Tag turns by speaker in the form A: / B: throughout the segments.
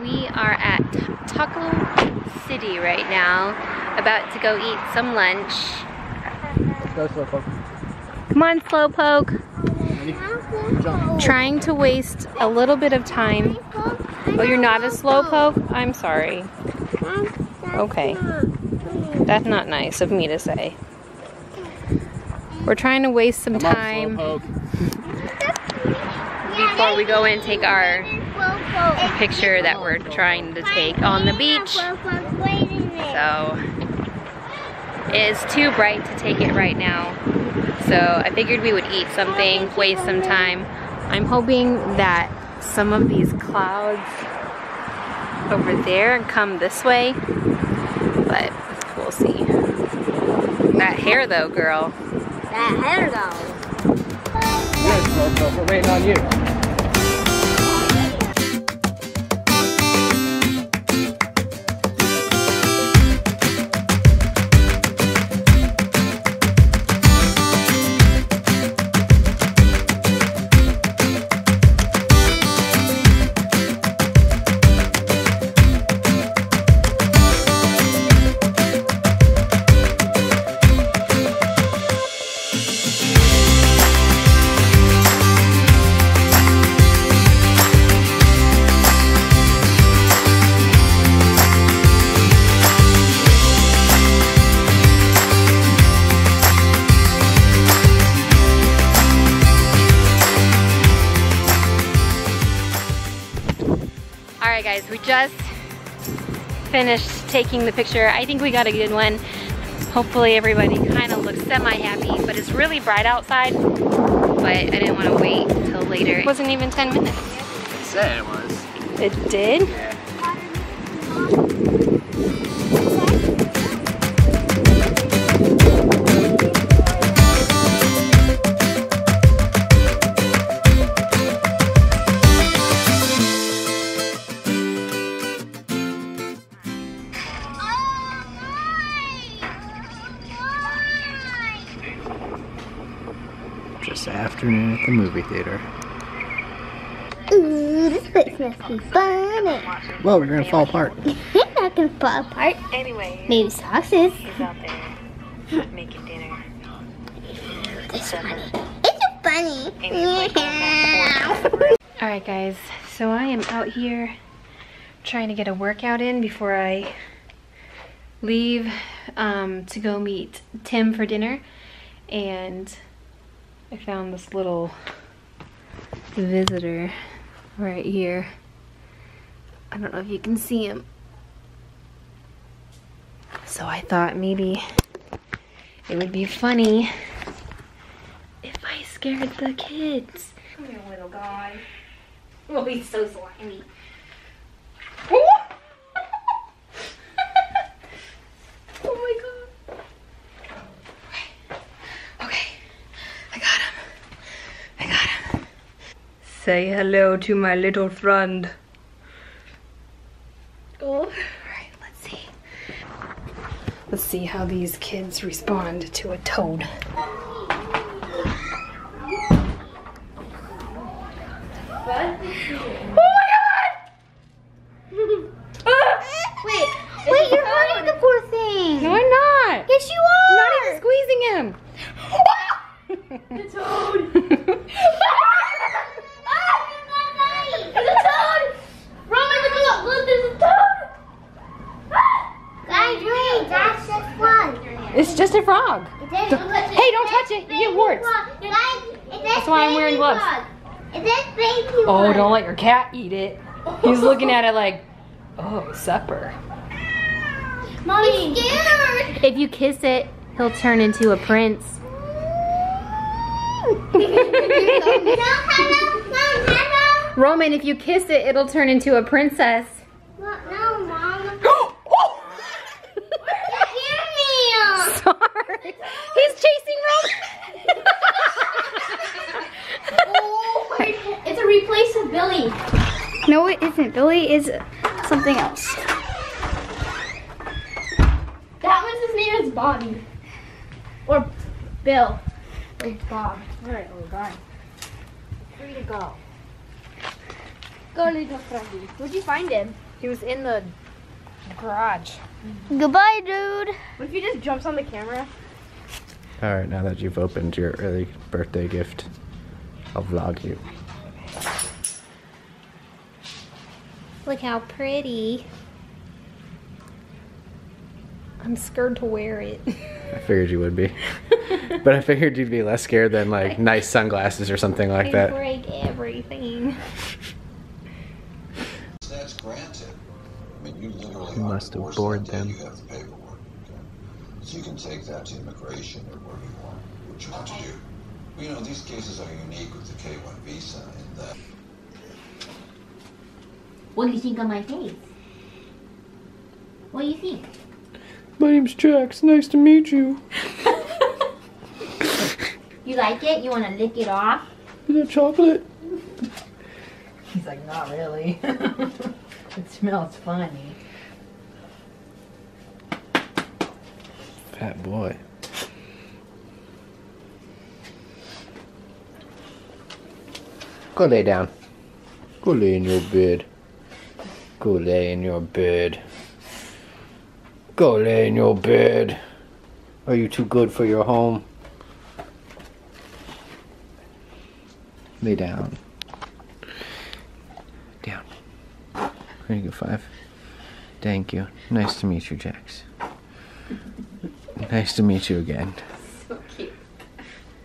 A: We are at Taco City right now, about to go eat some lunch.
B: Let's go, Slowpoke.
A: Come on, Slowpoke.
B: Jump.
A: Trying to waste a little bit of time. Oh, you're not a Slowpoke? I'm sorry. Okay. That's not nice of me to say. We're trying to waste some time before we go in and take our picture that we're trying to take on the beach. So it is too bright to take it right now. So I figured we would eat something, waste some time. I'm hoping that some of these clouds over there come this way, but we'll see. That hair though, girl.
C: That hair though.
B: We're waiting on you.
A: All right, guys, we just finished taking the picture. I think we got a good one. Hopefully everybody kind of looks semi-happy, but it's really bright outside. But I didn't want to wait till later. It wasn't even 10 minutes.
B: It said it was.
A: It did?
B: Yeah. Just afternoon at the movie theater.
C: Ooh, this place must be funny.
B: Well, we're gonna fall apart.
C: It's not gonna fall apart.
D: Anyway,
C: Maybe sauces.
D: he's out there making dinner.
C: It's funny. It's funny.
D: And he's
A: All right, guys, so I am out here trying to get a workout in before I leave um, to go meet Tim for dinner. And I found this little visitor right here. I don't know if you can see him. So I thought maybe it would be funny if I scared the kids. Come here, little guy. Oh, he's so slimy. oh my god. Okay. Okay. I got him. I got him. Say hello to my little friend. Oh. Alright, let's see. Let's see how these kids respond to a toad. Oh my god! Ah!
C: Wait, wait, you're hurting the poor thing.
A: No, I'm not.
C: Yes, you are.
A: I'm not even squeezing him.
C: It's a toad. It's a toad. Run, look, look, look, there's a toad. Guys, wait, that's just one.
A: It's just a frog.
C: It says-
A: Don't- hey, don't touch it. You get warts.
C: It says
A: That's why I'm wearing gloves.
C: one. It says baby
A: Oh,
C: one.
A: don't let your cat eat it. He's looking at it like, Oh, supper.
C: Mommy. scared.
A: If you kiss it, he'll turn into a prince.
C: no, Hannah. No, Hannah.
A: Roman, if you kiss it, it'll turn into a princess.
C: No, no, Mom. Hear me.
A: Sorry. He's chasing Roman.
C: Oh, my! it's a replace of Billy.
E: No, it isn't. Billy is something else.
C: That one's his name is Bobby. Or Bill. Or Bob. Alright, we're gone. Free to go. Go, little Freddy. Where'd you find him?
A: He was in the garage.
E: Goodbye, dude.
C: What if he just jumps on the camera?
B: Alright, now that you've opened your early birthday gift, I'll vlog you.
A: Look how pretty. I'm scared to wear it.
B: I figured you would be. but I figured you'd be less scared than like nice sunglasses or something like
A: I
B: that.
A: break everything.
F: That's granted. I mean, you
B: You must have
F: divorced
B: bored
F: that day
B: them.
F: You have the paperwork. Okay? So you can take that to immigration or wherever you want, what you want to do. Well, you know, these cases are unique with the K-1 visa in that
A: What do you think of my face? What do you think?
B: My name's Jax. Nice to meet you.
A: You like it? You want to lick it off?
B: Is that chocolate?
G: He's like, not really. it smells funny.
B: Fat boy. Go lay down. Go lay in your bed. Go lay in your bed. Go lay in your bed. Are you too good for your home? Lay down. Down. There you go, five. Thank you. Nice to meet you, Jax. Nice to meet you again.
A: So cute.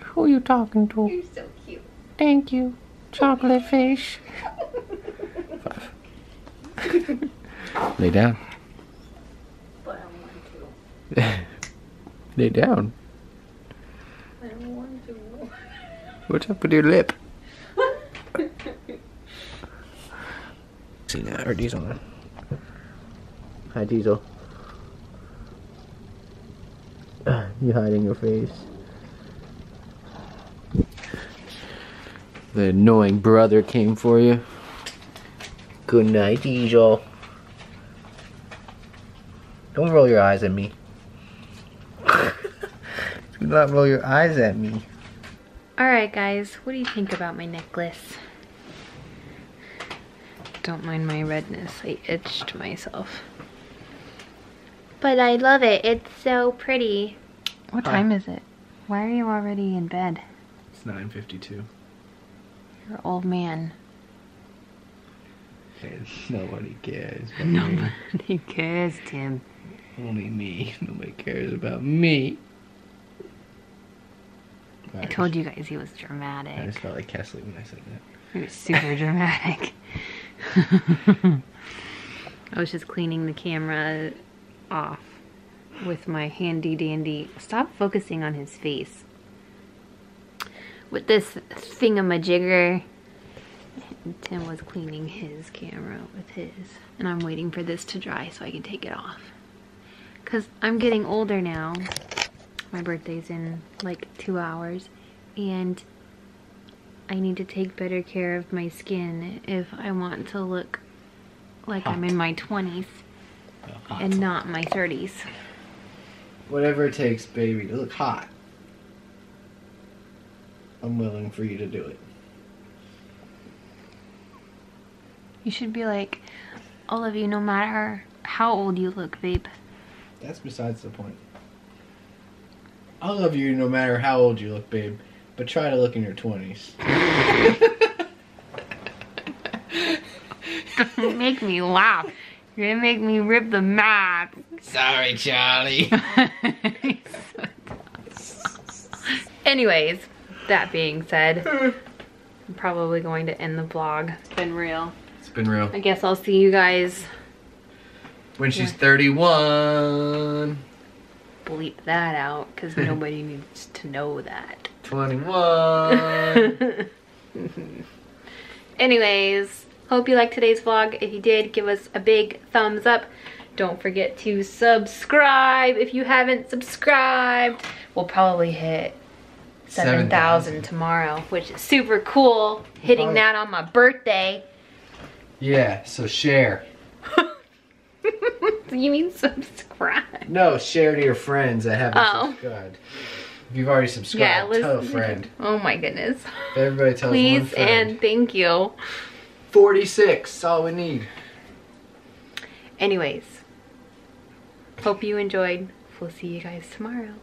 B: Who are you talking to?
A: You're so cute.
B: Thank you, chocolate fish. Five. Lay down.
A: But I want to.
B: Lay down.
A: I don't want to.
B: What's up with your lip? See now, or Diesel. Hi, Diesel. You hiding your face. The annoying brother came for you. Good night, Diesel. Don't roll your eyes at me. Do not roll your eyes at me.
A: Alright guys, what do you think about my necklace? Don't mind my redness, I itched myself. But I love it, it's so pretty. What
B: Hi.
A: time is it? Why are you already in bed?
B: It's 9.52.
A: You're an old man.
B: Nobody cares.
A: Nobody cares, Tim.
B: Only me. Nobody cares about me.
A: I told you guys he was dramatic.
B: I just felt like Kesley when I said that.
A: He was super dramatic. I was just cleaning the camera off with my handy dandy. Stop focusing on his face. With this thingamajigger. Tim was cleaning his camera with his. And I'm waiting for this to dry so I can take it off. Because I'm getting older now. My birthday's in like two hours. And I need to take better care of my skin if I want to look like I'm in my 20s and not my 30s.
B: Whatever it takes, baby, to look hot. I'm willing for you to do it.
A: You should be like, all of you, no matter how old you look, babe.
B: That's besides the point. I love you no matter how old you look, babe, but try to look in your 20s.
A: make me laugh. You're gonna make me rip the math.
B: Sorry, Charlie.
A: Anyways, that being said, I'm probably going to end the vlog. It's been real.
B: It's been real.
A: I guess I'll see you guys
B: when she's 31.
A: Bleep that out because nobody needs to know that.
B: 21.
A: Anyways, hope you liked today's vlog. If you did, give us a big thumbs up. Don't forget to subscribe if you haven't subscribed. We'll probably hit 7,000 tomorrow, which is super cool. Hitting that on my birthday.
B: yeah, so share.
A: you mean subscribe?
B: No, share to your friends that haven't
A: Oh.
B: subscribed. If you've already subscribed,
A: Yeah,
B: tell a friend.
A: Oh my goodness.
B: Everybody tells one
A: Please and thank you.
B: 46, all we need.
A: Anyways, hope you enjoyed. We'll see you guys tomorrow.